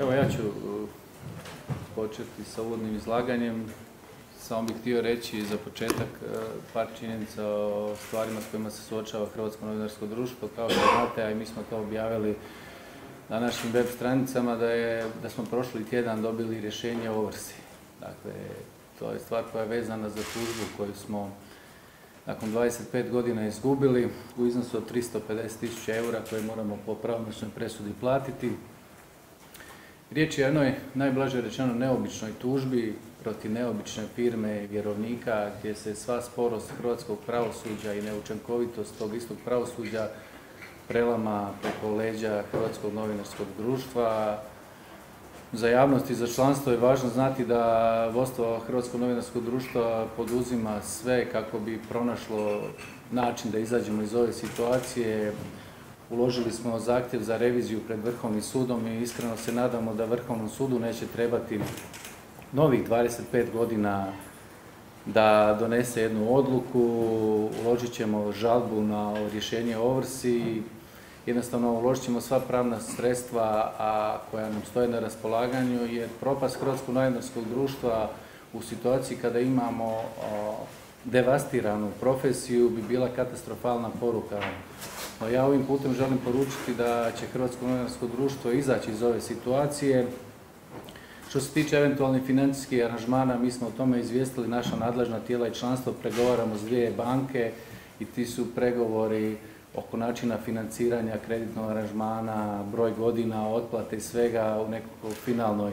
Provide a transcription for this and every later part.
Evo ja ću uh, početi sa uvodnim izlaganjem. Samo bih htio reći za početak uh, par činjenica o stvarima s kojima se suočava Hrvatsko novinarsko društvo. Kao što znate, a i mi smo to objavili na našim web stranicama, da, je, da smo prošli tjedan dobili rješenje o ovrsi. Dakle, to je stvar koja je vezana za tužbu koju smo nakon 25 godina izgubili u iznosu od 350 tisuća eura koje moramo po pravomoćnoj presudi platiti. Riječ je o jednoj, najblaže rečeno, neobičnoj tužbi protiv neobične firme vjerovnika gdje se sva sporost hrvatskog pravosuđa i neučinkovitost tog istog pravosuđa prelama preko leđa Hrvatskog novinarskog društva. Za javnost i za članstvo je važno znati da vodstvo Hrvatskog novinarskog društva poduzima sve kako bi pronašlo način da izađemo iz ove situacije, Uložili smo zahtjev za reviziju pred Vrhovnim sudom i iskreno se nadamo da Vrhovnom sudu neće trebati novih 25 godina da donese jednu odluku, uložit ćemo žalbu na rješenje ovrsi, jednostavno uložit ćemo sva pravna sredstva koja nam stoje na raspolaganju jer propast Hrvatskog novinarskog društva u situaciji kada imamo devastiranu profesiju bi bila katastrofalna poruka pa ja ovim putem želim poručiti da će Hrvatsko novinarsko društvo izaći iz ove situacije. Što se tiče eventualnih financijskih aranžmana, mi smo o tome izvijestili naša nadležna tijela i članstvo, pregovaramo s dvije banke i ti su pregovori oko načina financiranja kreditnog aranžmana, broj godina, otplate i svega u nekoj finalnoj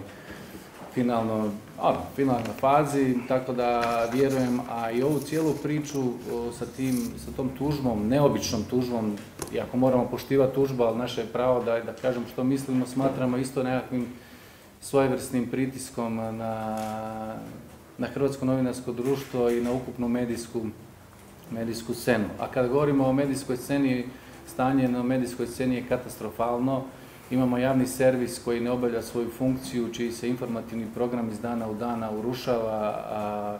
finalno, a, finalnoj fazi, tako da vjerujem, a i ovu cijelu priču sa, tim, sa tom tužbom, neobičnom tužbom, iako moramo poštivati tužbu, ali naše je pravo da, da kažem što mislimo, smatramo isto nekakvim svojevrsnim pritiskom na, na Hrvatsko novinarsko društvo i na ukupnu medijsku, medijsku scenu. A kada govorimo o medijskoj sceni, stanje na medijskoj sceni je katastrofalno. Imamo javni servis koji ne obavlja svoju funkciju, čiji se informativni program iz dana u dana urušava, a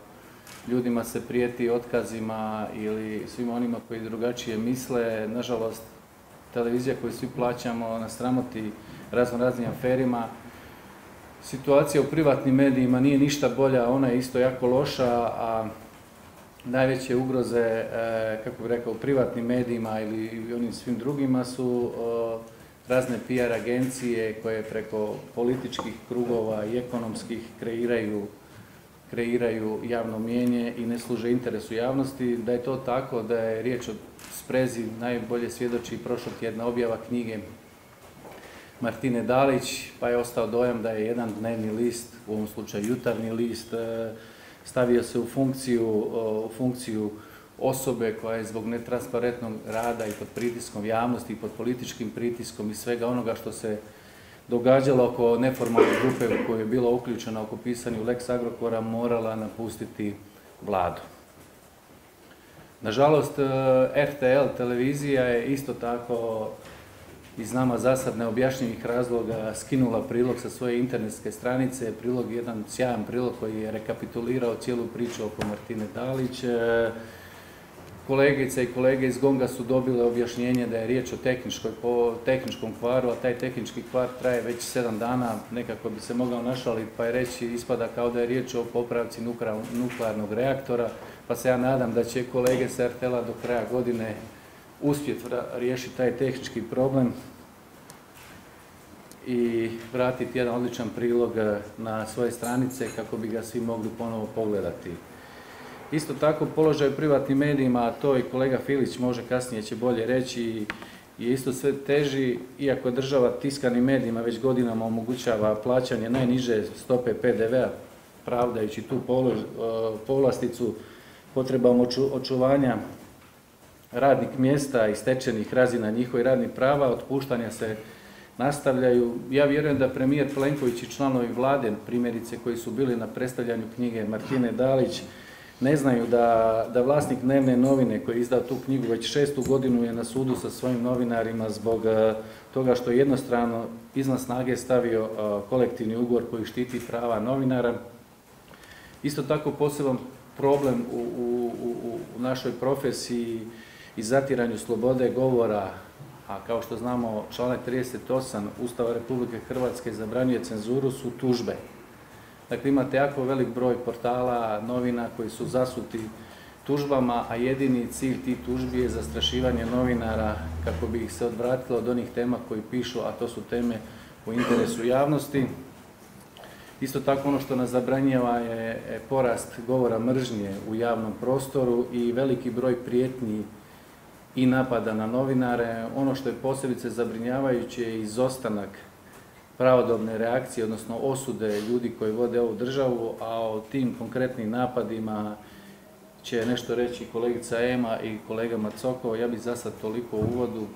ljudima se prijeti otkazima ili svima onima koji drugačije misle. Nažalost, televizija koju svi plaćamo na sramoti razno raznim aferima. Situacija u privatnim medijima nije ništa bolja, ona je isto jako loša, a najveće ugroze, e, kako bih rekao, u privatnim medijima ili onim svim drugima su razne PR agencije koje preko političkih krugova i ekonomskih kreiraju, kreiraju javno mijenje i ne služe interesu javnosti. Da je to tako, da je riječ o sprezi, najbolje svjedoči prošlog tjedna objava knjige Martine Dalić, pa je ostao dojam da je jedan dnevni list, u ovom slučaju jutarnji list, e, stavio se u funkciju, u funkciju osobe koja je zbog netransparentnog rada i pod pritiskom javnosti i pod političkim pritiskom i svega onoga što se događalo oko neformalne grupe u kojoj je bila uključena oko pisanja Lex Agrokora morala napustiti vladu. Nažalost, e, RTL televizija je isto tako iz nama zasad neobjašnjivih razloga skinula prilog sa svoje internetske stranice, prilog jedan sjajan prilog koji je rekapitulirao cijelu priču oko Martine Dalić, e, Kolegice i kolege iz Gonga su dobile objašnjenje da je riječ o tehničkom kvaru, a taj tehnički kvar traje već sedam dana, nekako bi se mogao našaliti pa je reći ispada kao da je riječ o popravci nuklearnog reaktora, pa se ja nadam da će kolege s RTL-a do kraja godine uspjeti riješiti taj tehnički problem i vratiti jedan odličan prilog na svoje stranice kako bi ga svi mogli ponovo pogledati. Isto tako položaj u privatnim medijima, a to i kolega Filić može kasnije će bolje reći, je isto sve teži, iako država tiskanim medijima već godinama omogućava plaćanje najniže stope PDV-a, pravdajući tu povlasticu potrebama očuvanja radnih mjesta i stečenih razina njihovih radnih prava, otpuštanja se nastavljaju. Ja vjerujem da premijer Plenković i članovi vlade, primjerice koji su bili na predstavljanju knjige Martine Dalić, ne znaju da, da vlasnik dnevne novine koji je izdao tu knjigu već šestu godinu je na sudu sa svojim novinarima zbog e, toga što je jednostrano izvan snage stavio e, kolektivni ugovor koji štiti prava novinara. Isto tako poseban problem u, u, u našoj profesiji i zatiranju slobode govora, a kao što znamo članak 38 Ustava Republike Hrvatske zabranjuje cenzuru su tužbe. Dakle, imate jako velik broj portala, novina koji su zasuti tužbama, a jedini cilj tih tužbi je zastrašivanje novinara kako bi ih se odvratilo od onih tema koji pišu, a to su teme u interesu javnosti. Isto tako ono što nas zabranjava je porast govora mržnje u javnom prostoru i veliki broj prijetnji i napada na novinare. Ono što je posebice zabrinjavajuće je izostanak pravodobne reakcije, odnosno osude ljudi koji vode ovu državu, a o tim konkretnim napadima će nešto reći kolegica Ema i kolega Macoko. Ja bih za sad toliko u uvodu.